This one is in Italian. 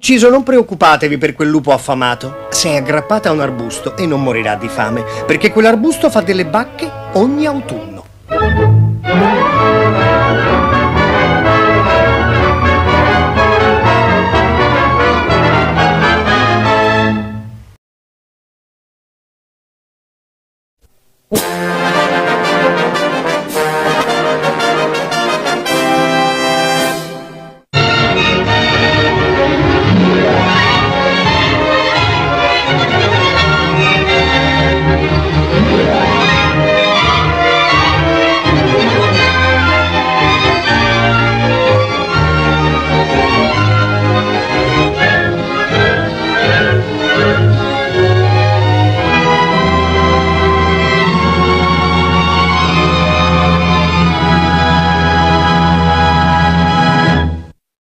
Ciso, non preoccupatevi per quel lupo affamato. Sei aggrappata a un arbusto e non morirà di fame, perché quell'arbusto fa delle bacche ogni autunno.